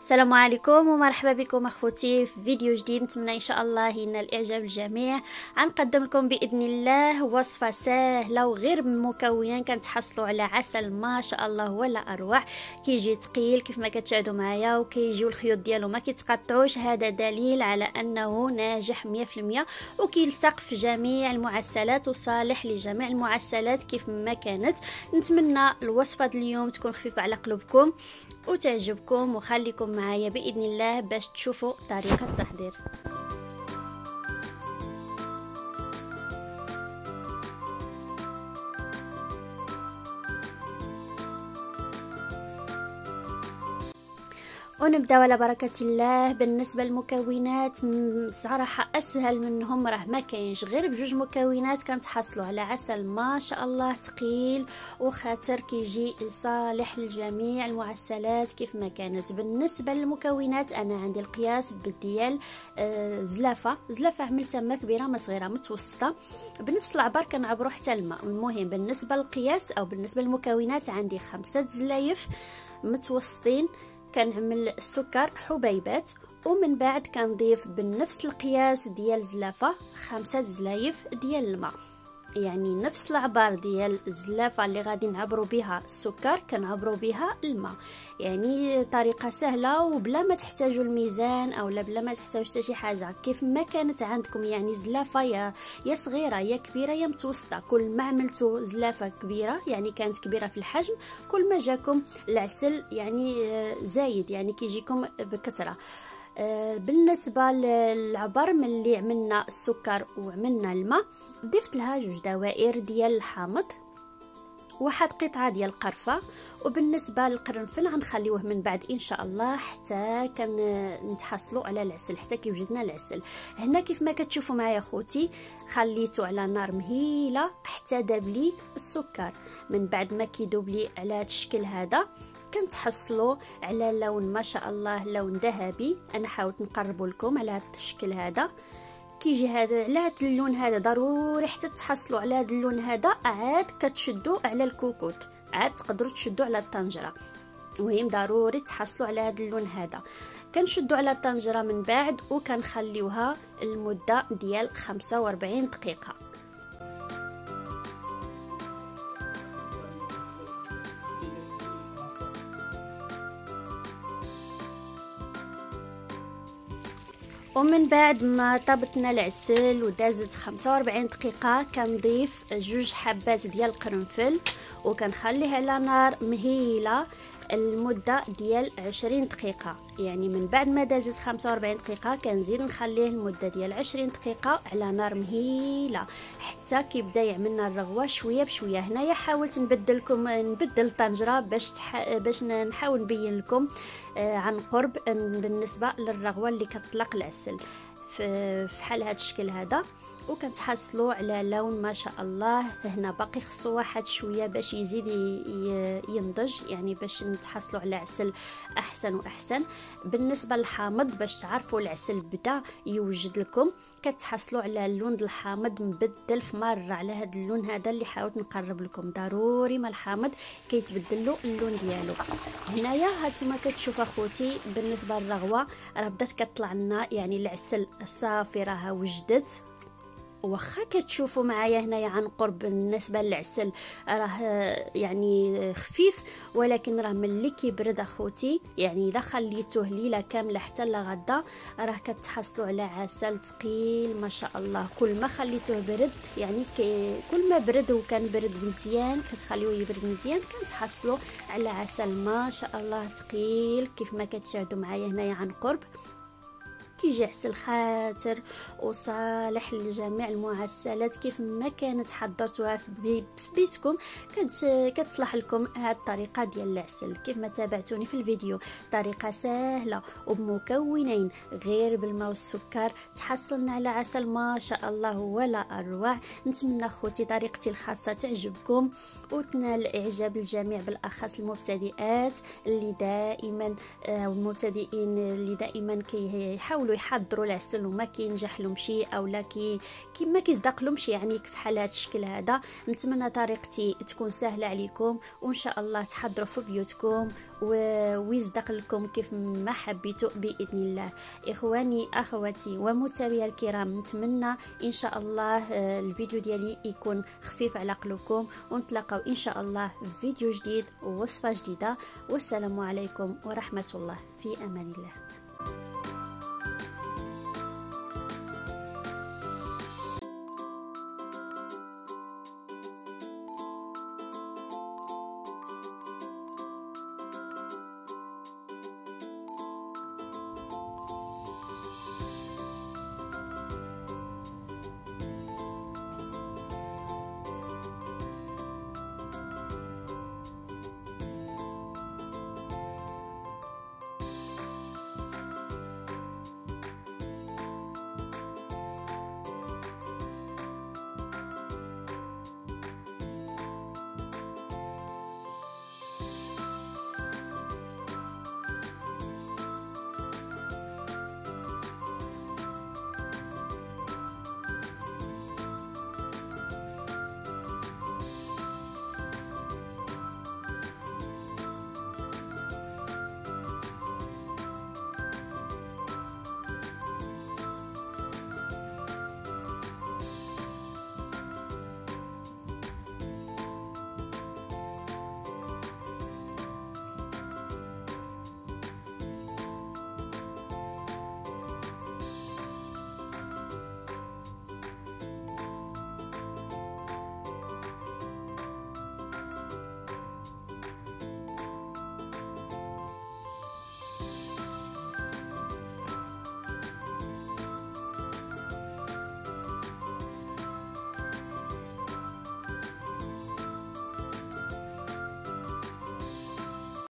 السلام عليكم ومرحبا بكم أخوتي في فيديو جديد. نتمنى إن شاء الله ينال اعجاب الجميع. غنقدم لكم بإذن الله وصفة سهلة وغير مكونات كنتحصلوا على عسل ما شاء الله ولا أروع. كيجي ثقيل كيف ما كتشاهدوا معايا وكيجيو الخيوط ديالو ما كيتقطعوش. هذا دليل على أنه ناجح 100% وكيلصق في جميع المعسلات وصالح لجميع المعسلات كيف ما كانت. نتمنى الوصفة اليوم تكون خفيفة على قلوبكم وتعجبكم وخليكم معايا بإذن الله باش تشوفوا طريقة التحضير ونبدأ على بركة الله. بالنسبة للمكونات صراحة أسهل منهم راه ما كاينش. غير بجوج مكونات كنتحصلوا على عسل. ما شاء الله ثقيل وخاطر كيجي صالح لجميع المعسلات كيف ما كانت. بالنسبة للمكونات أنا عندي القياس ديال آه زلافة. زلافة عملتها ما كبيرة ما صغيرة متوسطة. بنفس العبار كنعبروا حتى الماء. المهم بالنسبة للقياس أو بالنسبة للمكونات عندي خمسة زلايف متوسطين. كنعمل السكر حبيبات ومن بعد كنضيف بنفس القياس ديال زلافة خمسة زلايف ديال الماء. يعني نفس العبار ديال الزلافه اللي غادي نعبروا بها السكر كنعبروا بها الماء. يعني طريقة سهلة وبلا ما تحتاجوا الميزان أو بلا ما تحتاجوا حتى شي حاجة. كيف ما كانت عندكم يعني زلافة يا يا صغيرة يا كبيرة يا متوسطة. كل ما عملتوا زلافة كبيرة يعني كانت كبيرة في الحجم كل ما جاكم العسل يعني زايد يعني كيجيكم بكثرة. آه، بالنسبة للعبر ملي عملنا السكر وعملنا الماء ضفت لها جوج دوائر ديال الحامض واحد قطعة ديال القرفة وبالنسبة للقرنفل غنخليوه من بعد إن شاء الله حتى كنتحصلوا على العسل حتى كيوجدنا العسل. هنا كيف ما كتشوفوا معايا خوتي خليته على نار مهيلة حتى داب لي السكر. من بعد ما كيدوب لي على هذا الشكل هذا كنتحصلوا على لون ما شاء الله لون ذهبي. أنا حاولت نقرب لكم على هذا الشكل هذا. كيجي هذا على هذا اللون هذا ضروري حتى تحصلوا على هذا اللون هذا. عاد كتشدوا على الكوكوت. عاد تقدروا تشدوا على الطنجرة. المهم ضروري تحصلوا على هذا اللون هذا. كنشدوا على الطنجرة من بعد وكنخليوها المده ديال 45 دقيقة. ومن بعد ما طبتنا العسل ودازت 45 دقيقة كنضيف جوج حبات ديال القرنفل وكنخليه على نار مهيلة. المدة ديال 20 دقيقة. يعني من بعد ما دازت 45 دقيقة كنزيد نخليه المدة ديال 20 دقيقة على نار مهيلة. حتى كيبدا يعملنا الرغوة شوية بشوية. هنايا حاولت نبدل لكم نبدل الطنجرة باش تح... باش نحاول نبين لكم آه عن قرب بالنسبة للرغوة اللي كتطلق العسل. في حال هذا الشكل هذا. وكنتحصلوا على لون ما شاء الله. هنا باقي خصو واحد شوية باش يزيد ينضج يعني باش نتحصلوا على عسل أحسن وأحسن. بالنسبة للحامض باش تعرفوا العسل بدا يوجد لكم. كتحصلوا على اللون الحامض مبدل في مرة على هذا اللون هذا اللي حاولت نقرب لكم. ضروري ما الحامض كيتبدل له اللون ديالو. هنايا هانتوما كتشوف أخوتي بالنسبة للرغوة راه بدات كطلع لنا يعني العسل صافي راه وجدت. واخا كتشوفوا معايا هنايا عن قرب بالنسبة للعسل. راه يعني خفيف ولكن راه ملي كيبرد أخوتي يعني اذا خليتوه ليلة كاملة حتى لغدا راه كتحصلوا على عسل ثقيل ما شاء الله. كل ما خليتوه برد يعني كل ما برد وكان برد مزيان كتخليوه يبرد مزيان كتحصلوا على عسل ما شاء الله ثقيل كيف ما كتشاهدوا معايا هنايا عن قرب. كيجي عسل خاطر وصالح لجميع المعسلات كيف ما كانت حضرتوها في بيتكم. كتصلح لكم هاد الطريقة ديال العسل. كيف ما تابعتوني في الفيديو طريقة سهلة وبمكونين غير بالماء والسكر. تحصلنا على عسل ما شاء الله ولا أروع. نتمنى خوتي طريقتي الخاصة تعجبكم وتنال اعجاب الجميع بالأخص المبتدئات اللي دائما آه، المبتدئين اللي دائما كيحاولوا يحاولوا يحضروا العسل وما كينجح لهم شيء أو لا كي كيما كيصدق لهم شي يعني في حال هذا الشكل هذا. نتمنى طريقتي تكون سهلة عليكم وإن شاء الله تحضروا في بيوتكم ويصدق لكم كيف ما حبيتوا بإذن الله. إخواني أخواتي ومتابعي الكرام نتمنى إن شاء الله آه، الفيديو ديالي يكون خفيف على قلوبكم ونتلاقاو إن شاء الله في فيديو جديد ووصفة جديدة. والسلام عليكم ورحمة الله. في أمان الله.